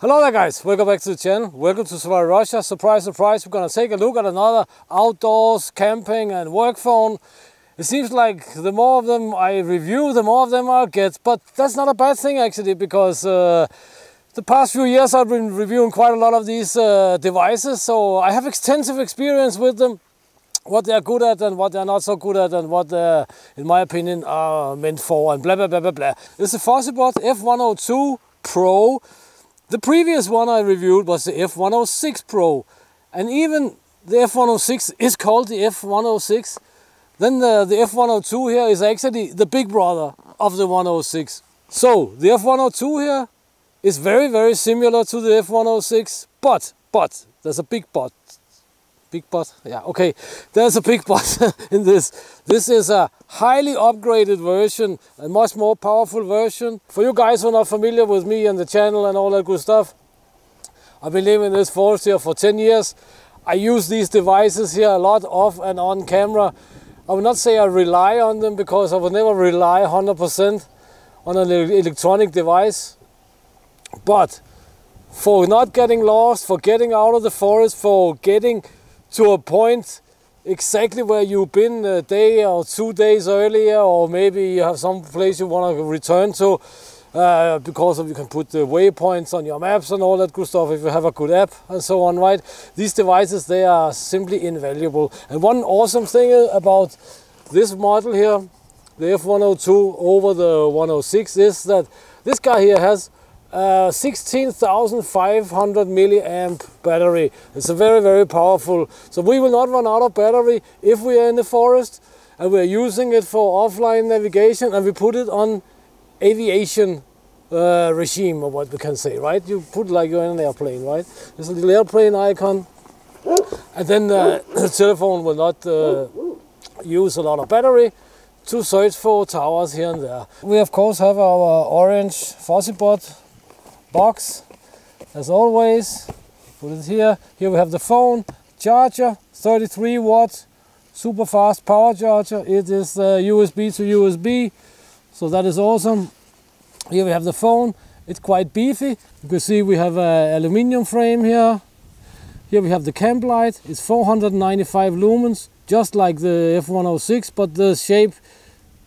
Hello there guys, welcome back to the channel. Welcome to Survival Russia. Surprise, surprise, we're gonna take a look at another outdoors camping and work phone. It seems like the more of them I review, the more of them I get, but that's not a bad thing actually because uh, the past few years I've been reviewing quite a lot of these uh, devices, so I have extensive experience with them, what they're good at and what they're not so good at and what they're, in my opinion, are meant for and blah, blah, blah, blah, blah. It's the Fossibot F102 Pro. The previous one I reviewed was the F106 Pro, and even the F106 is called the F106. Then the, the F102 here is actually the big brother of the 106. So the F102 here is very, very similar to the F106, but, but, there's a big but. Big but, yeah, okay. There's a big but in this. This is a highly upgraded version, a much more powerful version. For you guys who are not familiar with me and the channel and all that good stuff, I've been living in this forest here for 10 years. I use these devices here a lot off and on camera. I would not say I rely on them because I would never rely 100% on an electronic device. But for not getting lost, for getting out of the forest, for getting to a point exactly where you've been a day or two days earlier, or maybe you have some place you want to return to uh, because of you can put the waypoints on your maps and all that good stuff if you have a good app and so on, right? These devices, they are simply invaluable. And one awesome thing about this model here, the F102 over the 106 is that this guy here has uh, 16,500 milliamp battery. It's a very, very powerful. So we will not run out of battery if we are in the forest and we're using it for offline navigation and we put it on aviation uh, regime or what we can say, right? You put like you're in an airplane, right? There's a little airplane icon and then uh, the telephone will not uh, use a lot of battery to search for towers here and there. We of course have our orange Fossibot box. As always put it here. Here we have the phone. Charger 33 watt super fast power charger. It is uh, USB to USB so that is awesome. Here we have the phone. It's quite beefy. You can see we have an aluminium frame here. Here we have the camp light. It's 495 lumens just like the F106 but the shape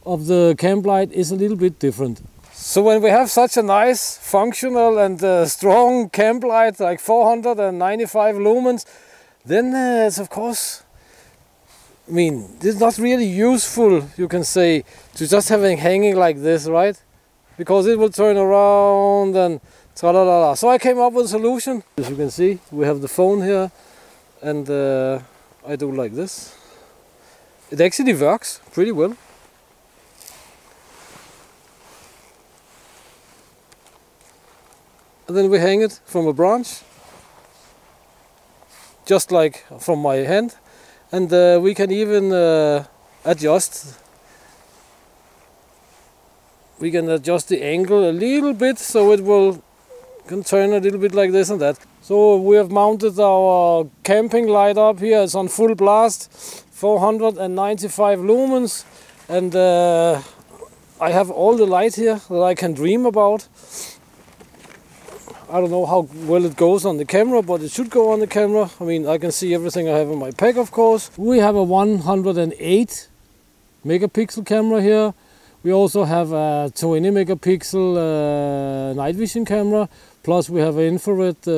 of the camp light is a little bit different so when we have such a nice, functional and uh, strong camp light, like 495 lumens, then uh, it's of course, I mean, it's not really useful, you can say, to just having hanging like this, right? Because it will turn around and tra la la la. So I came up with a solution. As you can see, we have the phone here and uh, I do like this. It actually works pretty well. And then we hang it from a branch just like from my hand. And uh, we can even uh, adjust. We can adjust the angle a little bit so it will can turn a little bit like this and that. So we have mounted our camping light up here. It's on full blast. 495 lumens. And uh, I have all the light here that I can dream about I don't know how well it goes on the camera, but it should go on the camera. I mean, I can see everything I have in my pack, of course. We have a 108 megapixel camera here. We also have a 20 megapixel uh, night vision camera. Plus we have an infrared, uh,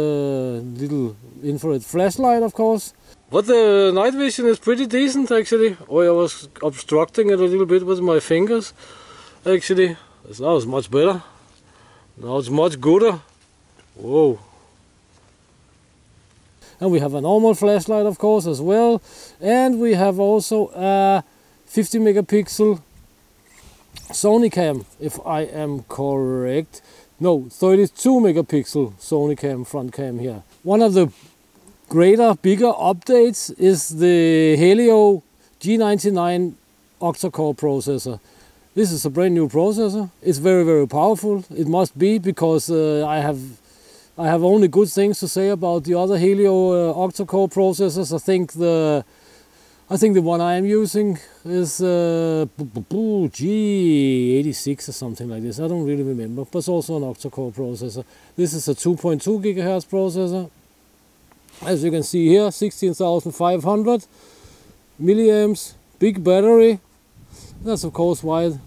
little infrared flashlight, of course. But the night vision is pretty decent, actually. Oh, I was obstructing it a little bit with my fingers, actually. Now it's much better. Now it's much gooder. Whoa. And we have a normal flashlight, of course, as well. And we have also a 50 megapixel Sony cam, if I am correct. No, 32 megapixel Sony cam front cam here. One of the greater, bigger updates is the Helio G99 octa-core processor. This is a brand new processor. It's very, very powerful. It must be because uh, I have I have only good things to say about the other Helio uh, octa-core processors. I think the I think the one I am using is uh, G86 or something like this. I don't really remember, but it's also an octa-core processor. This is a 2.2 gigahertz processor. As you can see here, 16,500 milliamps, big battery. That's of course why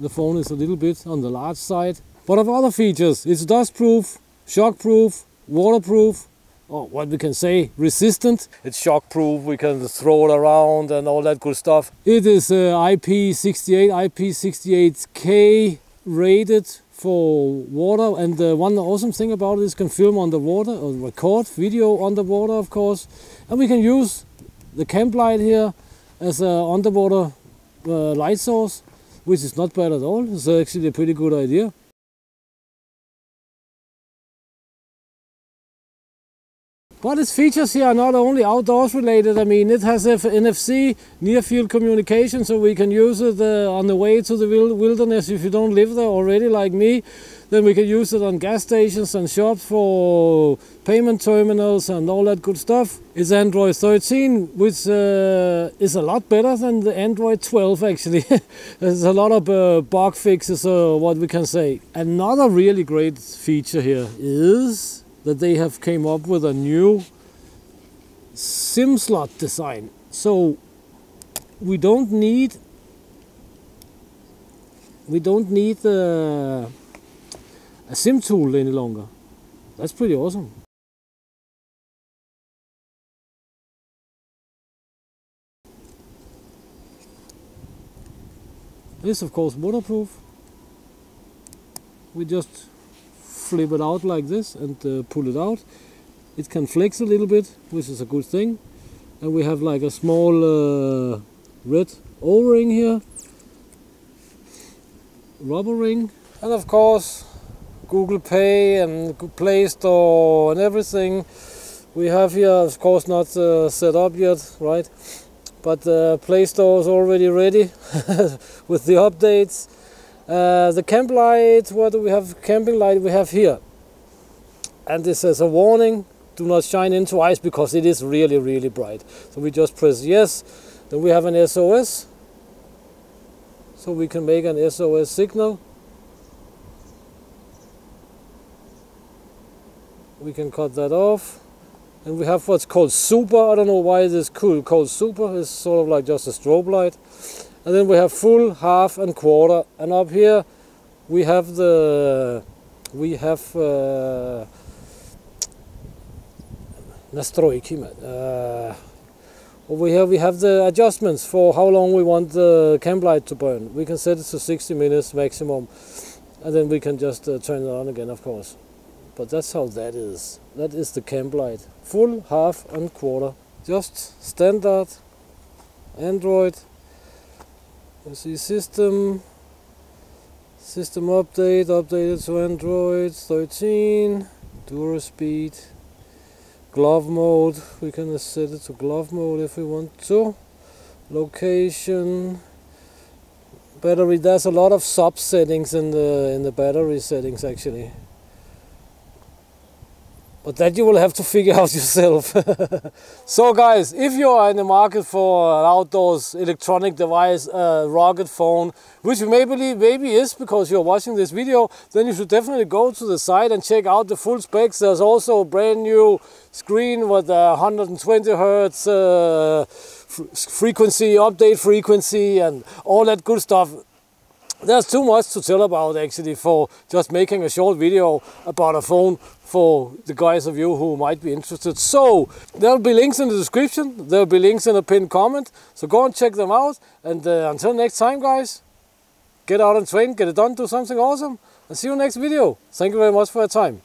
the phone is a little bit on the large side. But of other features, it's dust-proof, shock-proof, waterproof, or what we can say, resistant. It's shock-proof, we can throw it around and all that good stuff. It is uh, IP68, IP68K rated for water and uh, one awesome thing about it is can film underwater or record video underwater of course and we can use the camp light here as an underwater uh, light source which is not bad at all it's actually a pretty good idea But its features here are not only outdoors related. I mean, it has NFC, near field communication, so we can use it uh, on the way to the wilderness if you don't live there already, like me. Then we can use it on gas stations and shops for payment terminals and all that good stuff. It's Android 13, which uh, is a lot better than the Android 12 actually. There's a lot of uh, bug fixes or what we can say. Another really great feature here is that they have came up with a new SIM slot design. So we don't need we don't need uh, a SIM tool any longer. That's pretty awesome. This of course waterproof. We just flip it out like this and uh, pull it out. It can flex a little bit, which is a good thing. And we have like a small uh, red O-ring here, rubber ring. And of course, Google Pay and Play Store and everything. We have here, of course, not uh, set up yet, right? But uh, Play Store is already ready with the updates. Uh, the camp light, what do we have? Camping light we have here. And this is a warning, do not shine into ice because it is really, really bright. So we just press yes. Then we have an SOS. So we can make an SOS signal. We can cut that off. And we have what's called super. I don't know why it is cool called super. It's sort of like just a strobe light and then we have full half and quarter. And up here we have the we have uh, uh, over here we have the adjustments for how long we want the camp light to burn. We can set it to 60 minutes maximum. And then we can just uh, turn it on again of course. But that's how that is. That is the camp light. Full half and quarter. Just standard android you see system, system update, updated to Android 13, DuraSpeed, glove mode, we can set it to glove mode if we want to, location, battery, there's a lot of sub settings in the, in the battery settings actually. But that you will have to figure out yourself. so guys, if you are in the market for an outdoors electronic device, a rugged phone, which you maybe, maybe is because you're watching this video, then you should definitely go to the site and check out the full specs. There's also a brand new screen with a 120 hertz uh, frequency, update frequency and all that good stuff there's too much to tell about actually for just making a short video about a phone for the guys of you who might be interested. So there'll be links in the description, there'll be links in a pinned comment, so go and check them out. And uh, until next time guys, get out and train, get it done, do something awesome, and see you next video. Thank you very much for your time.